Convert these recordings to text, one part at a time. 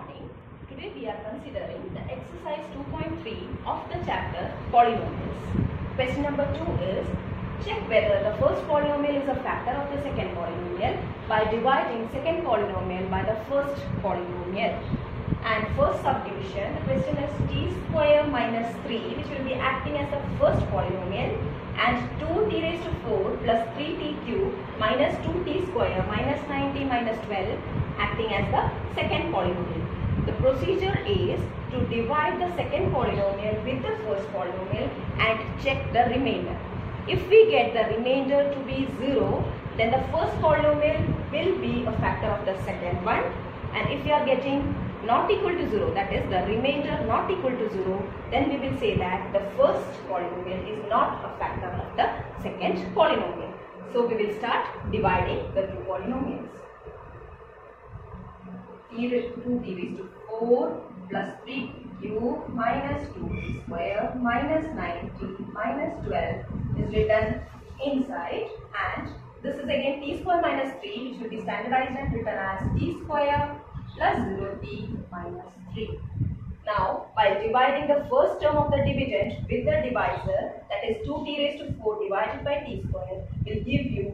morning. Today we are considering the exercise 2.3 of the chapter polynomials. Question number 2 is check whether the first polynomial is a factor of the second polynomial by dividing second polynomial by the first polynomial. And first subdivision, the question is t square minus 3 which will be acting as the first polynomial and 2t raised to 4 plus 3t cube minus 2t square minus 9t minus 12 acting as the second polynomial. The procedure is to divide the second polynomial with the first polynomial and check the remainder. If we get the remainder to be 0, then the first polynomial will be a factor of the second one and if we are getting not equal to 0 that is the remainder not equal to 0 then we will say that the first polynomial is not a factor of the second polynomial. So we will start dividing the two polynomials. T raised 2 raised to 4 plus 3 cube minus 2t square minus 9t minus 12 is written inside and this is again t square minus 3 which will be standardized and written as t square plus 0t minus 3. Now, by dividing the first term of the dividend with the divisor, that is 2t raised to 4 divided by t square, will give you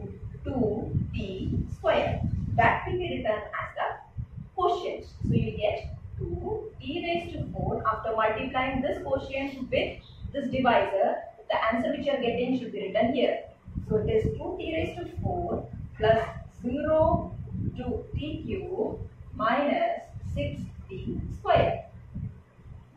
2t square. That will be written as the quotient. So, you get 2t raised to 4 after multiplying this quotient with this divisor, the answer which you are getting should be written here. So, it is 2t raised to 4 plus 0 to t cube minus 6t square.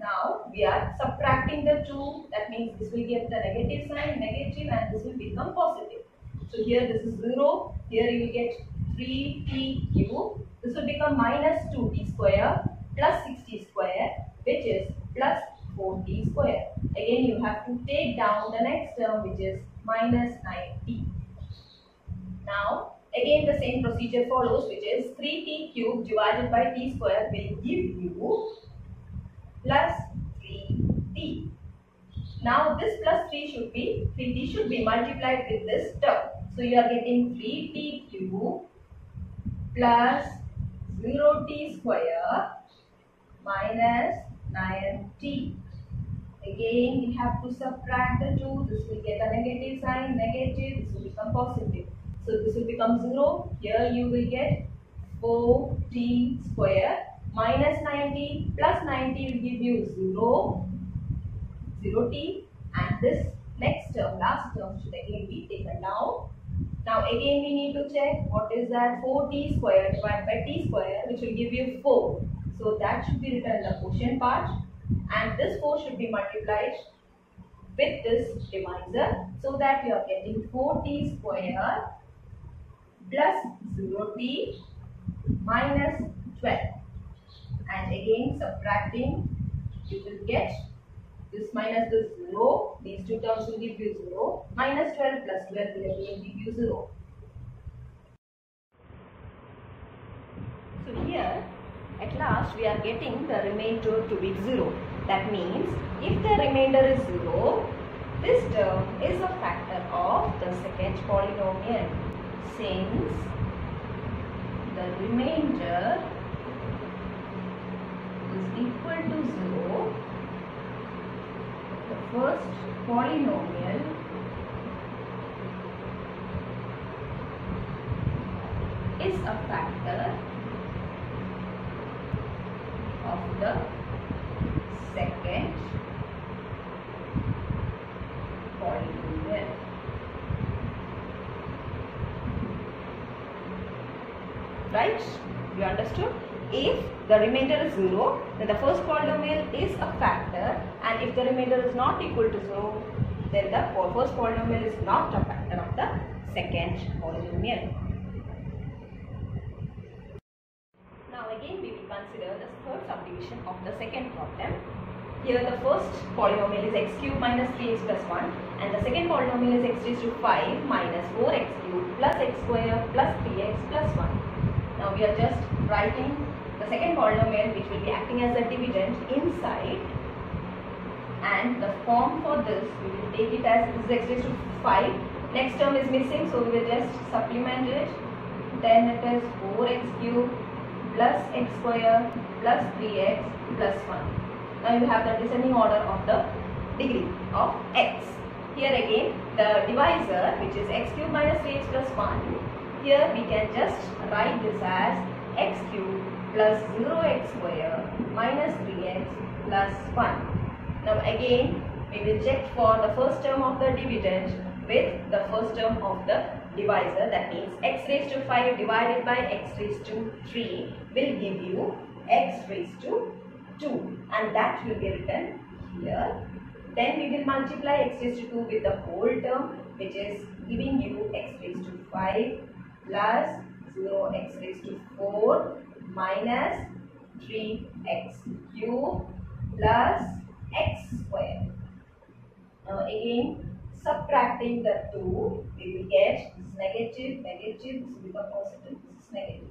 Now we are subtracting the two that means this will get the negative sign negative and this will become positive. So here this is 0 here you will get 3t cube this will become minus 2t square plus 6t square which is plus 4t square. Again you have to take down the next term which is minus 9t. Now Again the same procedure follows which is 3t cube divided by t square will give you plus 3t. Now this plus 3 should be 3t should be multiplied with this term. So you are getting 3t cube plus 0t square minus 9t. Again we have to subtract the 2. This will get a negative sign negative. This will become positive. So this will become 0. Here you will get 4t square minus 90 plus 90 will give you 0, 0t and this next term, last term should again be taken down. Now again we need to check what is that 4t square divided by t square which will give you 4. So that should be written in the quotient part and this 4 should be multiplied with this divisor so that you are getting 4t square plus 0t minus 12 and again subtracting you will get this minus this 0 these two terms will give you 0 minus 12 plus 12 will give you 0 so here at last we are getting the remainder to be 0 that means if the remainder is 0 this term is a factor of the second polynomial. Since the remainder is equal to 0, the first polynomial is a factor of the second polynomial. right? You understood? If the remainder is 0 then the first polynomial is a factor and if the remainder is not equal to 0 then the first polynomial is not a factor of the second polynomial now again we will consider the of the second problem here the first polynomial is x cube minus 3x plus 1 and the second polynomial is x raised to 5 minus 4x cube plus x square plus 3x plus 1 now we are just writing the second polynomial which will be acting as a dividend inside and the form for this we will take it as this is x raised to 5. Next term is missing so we will just supplement it. Then it is 4x cube plus x square plus 3x plus 1. Now you have the descending order of the degree of x. Here again the divisor which is x cube minus 3x plus 1. Here we can just write this as x cube plus 0x square minus 3x plus 1. Now again we will check for the first term of the dividend with the first term of the divisor that means x raised to 5 divided by x raised to 3 will give you x raised to 2 and that will be written here. Then we will multiply x raised to 2 with the whole term which is giving you x raised to 5 plus 0 x raised to 4 minus 3x cube plus x square. Now again subtracting the 2 we will get this negative, negative, this will become positive, this is negative.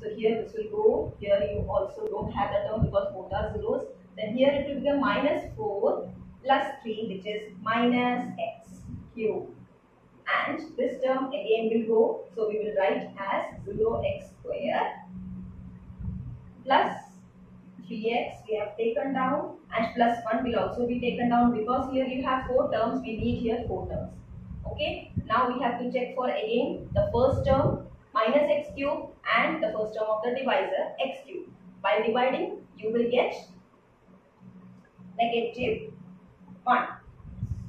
So here this will go, here you also don't have the term because both are zeros. Then here it will become minus 4 plus 3 which is minus x cube. And this term again will go, so we will write as 0x square plus 3x we have taken down and plus 1 will also be taken down because here you have 4 terms, we need here 4 terms. Okay, now we have to check for again the first term minus x cube and the first term of the divisor x cube. By dividing you will get negative 1.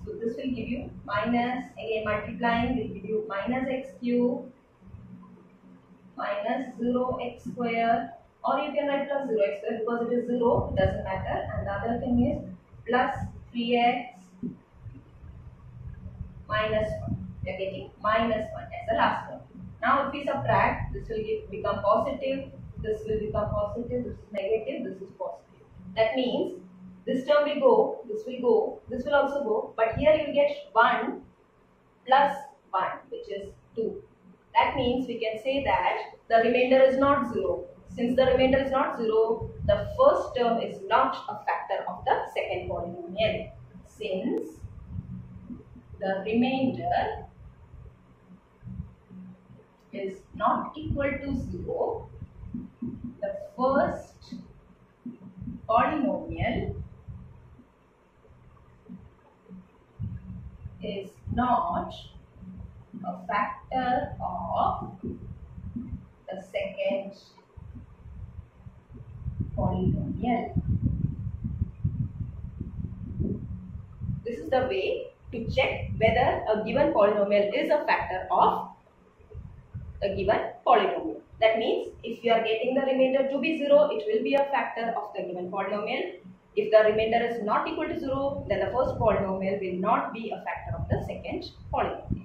So this will give you minus again multiplying will give you minus x cube minus 0x square or you can write plus 0x square because it is 0 it doesn't matter. And the other thing is plus 3x minus 1 we are getting minus 1 as the last one. Now if we subtract, this will become positive, this will become positive, this is negative, this is positive. That means this term will go, this will go, this will also go, but here you get 1 plus 1 which is 2. That means we can say that the remainder is not 0. Since the remainder is not 0, the first term is not a factor of the second polynomial. Since the remainder is not equal to 0, the first polynomial is not a factor of the second This is the way to check whether a given polynomial is a factor of a given polynomial. That means if you are getting the remainder to be 0, it will be a factor of the given polynomial. If the remainder is not equal to 0, then the first polynomial will not be a factor of the second polynomial.